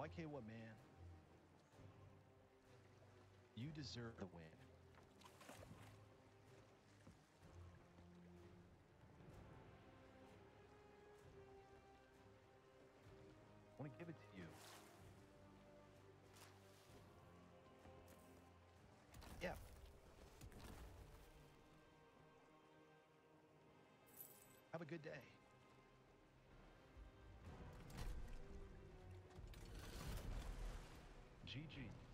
YK what, man? You deserve the win. I want to give it to you. Yeah. Have a good day. GG.